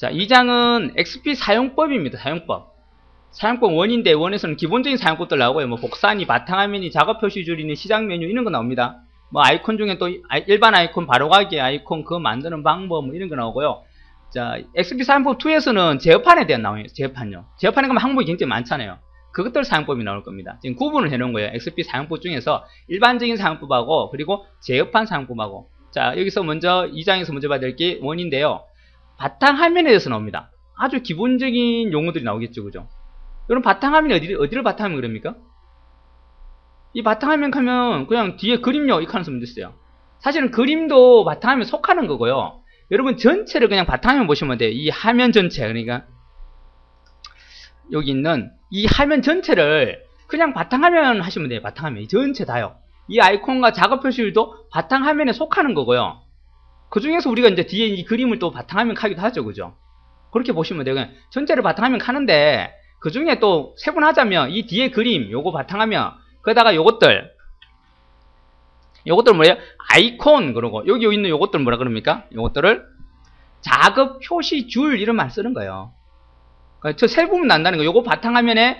자, 2장은 XP 사용법입니다. 사용법. 사용법 원인데 원에서는 기본적인 사용법들 나오고요. 뭐 복사니, 바탕화면이, 작업 표시 줄이니, 시작 메뉴 이런 거 나옵니다. 뭐 아이콘 중에 또 일반 아이콘, 바로가기 아이콘 그거 만드는 방법 뭐 이런 거 나오고요. 자, XP 사용법 2에서는 제어판에 대한 나와요. 제어판요. 제어판에 가면 항목이 굉장히 많잖아요. 그것들 사용법이 나올 겁니다. 지금 구분을 해놓은 거예요. XP 사용법 중에서 일반적인 사용법하고 그리고 제어판 사용법하고 자 여기서 먼저 2장에서 먼저 봐야 될 게 원인데요. 바탕 화면에 대해서 나옵니다. 아주 기본적인 용어들이 나오겠죠. 그죠? 여러분 바탕 화면이 어디, 어디를 바탕 화면 그럽니까? 이 바탕 화면 하면 그냥 뒤에 그림요 이렇게 하는 쓰면 됐어요. 사실은 그림도 바탕 화면 속하는 거고요. 여러분 전체를 그냥 바탕 화면 보시면 돼요. 이 화면 전체 그러니까 여기 있는 이 화면 전체를 그냥 바탕 화면 하시면 돼요. 바탕 화면 전체 다요. 이 아이콘과 작업 표시들도 바탕 화면에 속하는 거고요. 그 중에서 우리가 이제 뒤에 이 그림을 또 바탕화면 하기도 하죠. 그죠? 그렇게 보시면 돼요. 전체를 바탕화면 하는데 그 중에 또 세분하자면 이 뒤에 그림 요거 바탕화면 그러다가 요것들 요것들 뭐예요? 아이콘 그러고 여기 있는 요것들 뭐라 그럽니까? 요것들을 작업 표시 줄 이런 말 쓰는 거예요. 그러니까 저세 부분 난다는 거. 요거 바탕화면에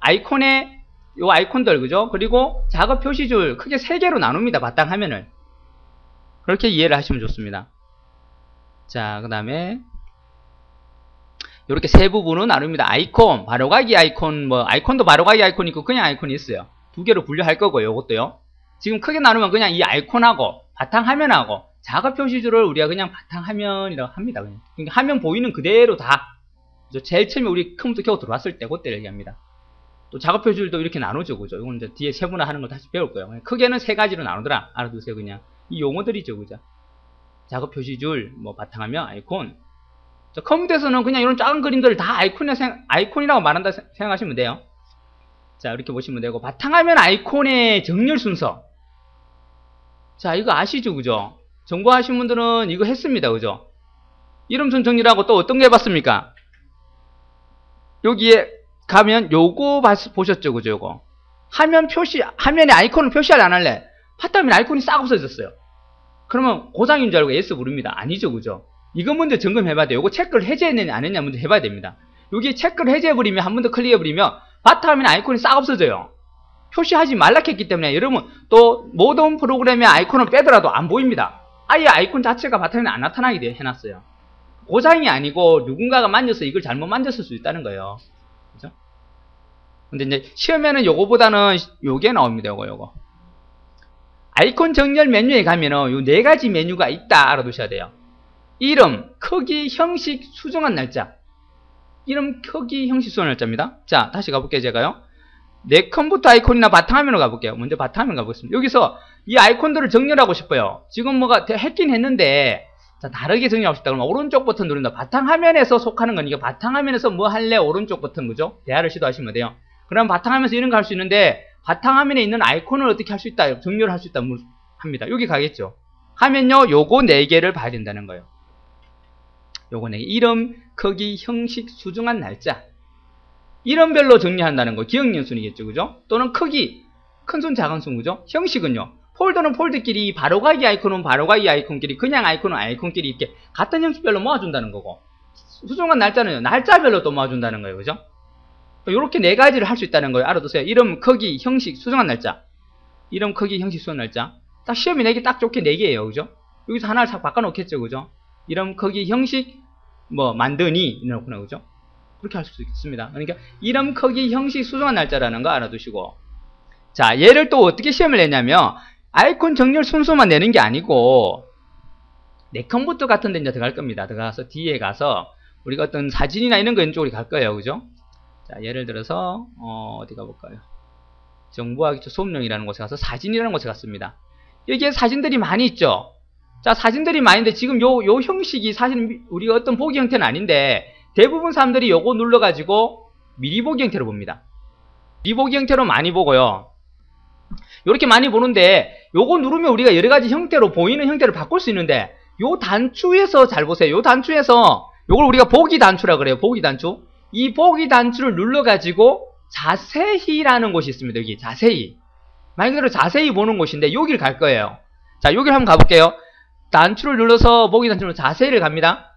아이콘에 요 아이콘들 그죠? 그리고 작업 표시줄 크게 세 개로 나눕니다. 바탕화면을. 그렇게 이해를 하시면 좋습니다. 자, 그 다음에 이렇게 세 부분은 나눕니다. 아이콘, 바로가기 아이콘, 뭐 아이콘도 바로가기 아이콘이 있고 그냥 아이콘이 있어요. 두 개로 분류할 거고요. 이것도요. 지금 크게 나누면 그냥 이 아이콘하고 바탕화면하고 작업 표시줄을 우리가 그냥 바탕화면이라고 합니다. 그냥. 그러니까 화면 보이는 그대로 다 제일 처음에 우리 컴퓨터 켜고 들어왔을 때 그때 얘기합니다. 또 작업 표시들도 이렇게 나누죠, 그죠? 이건 이제 뒤에 세분화하는 걸 다시 배울 거예요. 크게는 세 가지로 나누더라. 알아두세요, 그냥. 이 용어들이죠, 그죠? 작업 표시줄, 뭐 바탕화면, 아이콘. 자, 컴퓨터에서는 그냥 이런 작은 그림들을 다 아이콘에 생, 아이콘이라고 말한다 생각하시면 돼요. 자, 이렇게 보시면 되고 바탕화면 아이콘의 정렬 순서. 자, 이거 아시죠, 그죠? 정보하신 분들은 이거 했습니다, 그죠? 이름순 정렬하고 또 어떤 게 해봤습니까? 여기에 가면 요거 보셨죠 그죠 요거 화면 표시 화면에 아이콘을 표시할래 안 할래 파타면 아이콘이 싹 없어졌어요 그러면 고장인 줄 알고 S 부릅니다 아니죠 그죠 이거 먼저 점검해 봐야 돼요 요거 체크를 해제했느냐 안 했냐 먼저 해봐야 됩니다 여기 체크를 해제해버리면 한 번 더 클리어해버리면 바탕화면 아이콘이 싹 없어져요 표시하지 말라 했기 때문에 여러분 또 모든 프로그램의 아이콘을 빼더라도 안 보입니다 아예 아이콘 자체가 바탕화면에 안 나타나게 해놨어요 고장이 아니고 누군가가 만져서 이걸 잘못 만졌을 수 있다는 거예요. 그죠? 근데 이제 시험에는 요거보다는 요게 나옵니다. 요거 요거. 아이콘 정렬 메뉴에 가면은 요 네 가지 메뉴가 있다 알아두셔야 돼요. 이름, 크기, 형식, 수정한 날짜. 이름, 크기, 형식, 수정한 날짜입니다. 자, 다시 가볼게요, 제가요. 내 컴퓨터 아이콘이나 바탕화면으로 가볼게요. 먼저 바탕화면 가보겠습니다. 여기서 이 아이콘들을 정렬하고 싶어요. 지금 뭐가 했긴 했는데 자, 다르게 정리하고 싶다 그러면 오른쪽 버튼 누른다. 바탕화면에서 속하는 거니까 바탕화면에서 뭐 할래? 오른쪽 버튼 그죠? 대화를 시도하시면 돼요. 그럼 바탕화면에서 이런 거 할 수 있는데 바탕화면에 있는 아이콘을 어떻게 할 수 있다? 정렬을 할 수 있다 합니다. 여기 가겠죠. 하면요. 요거 4개를 봐야 된다는 거예요. 요거 4개. 이름, 크기, 형식, 수정한 날짜. 이름별로 정리한다는 거. 기억연순이겠죠. 그죠? 또는 크기. 큰 순, 작은 순, 그죠? 형식은요. 폴더는 폴더끼리 바로가기 아이콘은 바로가기 아이콘끼리 그냥 아이콘은 아이콘끼리 이렇게 같은 형식별로 모아준다는 거고 수정한 날짜는 날짜별로 또 모아준다는 거예요. 그죠? 이렇게 네 가지를 할 수 있다는 거예요. 알아두세요. 이름, 크기, 형식, 수정한 날짜. 이름, 크기, 형식, 수정한 날짜. 딱 시험이 내기 딱 좋게 네 개예요. 그죠? 여기서 하나를 싹 바꿔놓겠죠. 그죠? 이름, 크기, 형식, 뭐, 만드니, 이렇구나. 그죠? 그렇게 할 수 있습니다. 그러니까 이름, 크기, 형식, 수정한 날짜라는 거 알아두시고. 자, 얘를 또 어떻게 시험을 내냐면, 아이콘 정렬 순서만 내는 게 아니고 내 컴퓨터 같은 데 이제 들어갈 겁니다. 들어가서 뒤에 가서 우리가 어떤 사진이나 이런 거 이쪽으로 갈 거예요. 그죠? 자, 예를 들어서 어, 어디 가볼까요? 정보화기 수업용이라는 곳에 가서 사진이라는 곳에 갔습니다. 여기에 사진들이 많이 있죠? 자, 사진들이 많은데 지금 요, 요 형식이 사실 우리가 어떤 보기 형태는 아닌데 대부분 사람들이 요거 눌러가지고 미리 보기 형태로 봅니다. 미리 보기 형태로 많이 보고요. 이렇게 많이 보는데 요거 누르면 우리가 여러 가지 형태로 보이는 형태를 바꿀 수 있는데 요 단추에서 잘 보세요. 요 단추에서 요걸 우리가 보기 단추라 그래요. 보기 단추. 이 보기 단추를 눌러가지고 자세히라는 곳이 있습니다. 여기 자세히. 말 그대로 자세히 보는 곳인데 여기를 갈 거예요. 자, 여기를 한번 가볼게요. 단추를 눌러서 보기 단추로 자세히를 갑니다.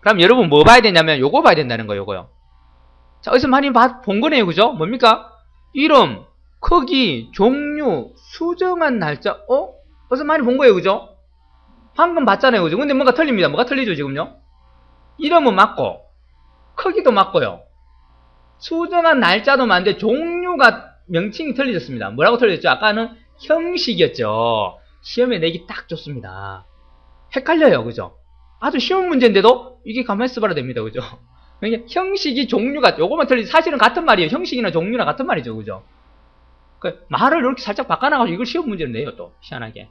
그럼 여러분 뭐 봐야 되냐면 요거 봐야 된다는 거예요, 요거요. 자, 어디서 많이 봐- 본 거네요, 그죠? 뭡니까? 이름, 크기, 종류, 수정한 날짜, 어? 어디서 많이 본 거예요, 그죠? 방금 봤잖아요, 그죠? 근데 뭔가 틀립니다. 뭐가 틀리죠, 지금요? 이름은 맞고, 크기도 맞고요. 수정한 날짜도 맞는데 종류가 명칭이 틀려졌습니다. 뭐라고 틀려졌죠? 아까는 형식이었죠. 시험에 내기 딱 좋습니다. 헷갈려요, 그죠? 아주 쉬운 문제인데도 이게 가만히 있어봐야 됩니다, 그죠? 그러니까 형식이 종류가 요거만 틀리지 사실은 같은 말이에요. 형식이나 종류나 같은 말이죠, 그죠? 그 말을 이렇게 살짝 바꿔나가지고 이걸 쉬운 문제를 내요, 또 희한하게.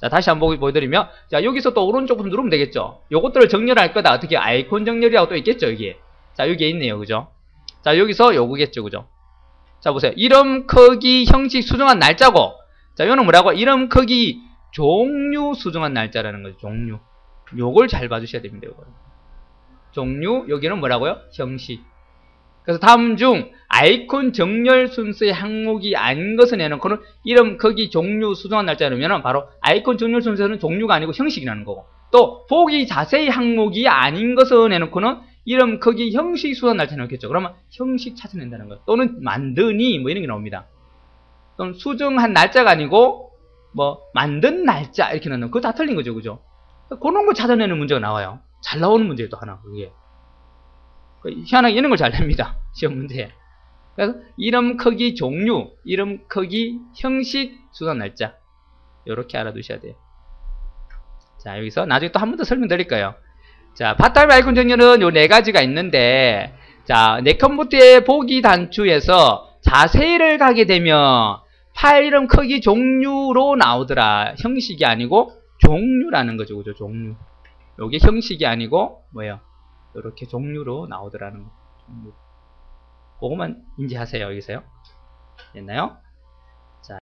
자, 다시 한번 보여- 보여드리면, 자, 여기서 또 오른쪽부터 누르면 되겠죠? 요것들을 정렬할 거다. 어떻게 아이콘 정렬이라고 또 있겠죠, 여기에. 자, 여기에 있네요, 그죠? 자, 여기서 요거겠죠, 그죠? 자, 보세요. 이름, 크기, 형식, 수정한 날짜고, 자, 요는 뭐라고? 이름, 크기, 종류, 수정한 날짜라는 거죠, 종류. 요걸 잘 봐주셔야 됩니다, 요거. 종류, 여기는 뭐라고요? 형식. 그래서 다음 중 아이콘 정렬 순서의 항목이 아닌 것을 내놓고는 이름, 크기, 종류, 수정한 날짜 이러면 바로 아이콘 정렬 순서는 종류가 아니고 형식이라는 거고 또 보기 자세히 항목이 아닌 것을 내놓고는 이름, 크기, 형식, 수정한 날짜 넣겠죠. 그러면 형식 찾아낸다는 거예요. 또는 만드니 뭐 이런 게 나옵니다. 또는 수정한 날짜가 아니고 뭐 만든 날짜 이렇게 넣는 그거 다 틀린 거죠. 그죠? 그런 거 찾아내는 문제가 나와요. 잘 나오는 문제또 하나 그게. 그 희한하게 이런 걸 잘 냅니다. 시험 문제에. 그래서 이름, 크기, 종류, 이름, 크기, 형식, 수정한 날짜. 이렇게 알아두셔야 돼요. 자, 여기서 나중에 또 한 번 더 설명드릴 거예요. 자, 바탕화면 아이콘 정렬은 요 네 가지가 있는데, 자, 네 컴퓨터의 보기 단추에서 자세히를 가게 되면 파일 이름, 크기, 종류로 나오더라. 형식이 아니고 종류라는 거죠. 그죠? 종류. 요게 형식이 아니고 뭐예요? 이렇게 종류로 나오더라는 거. 종류. 그거만 인지하세요. 여기서요. 됐나요?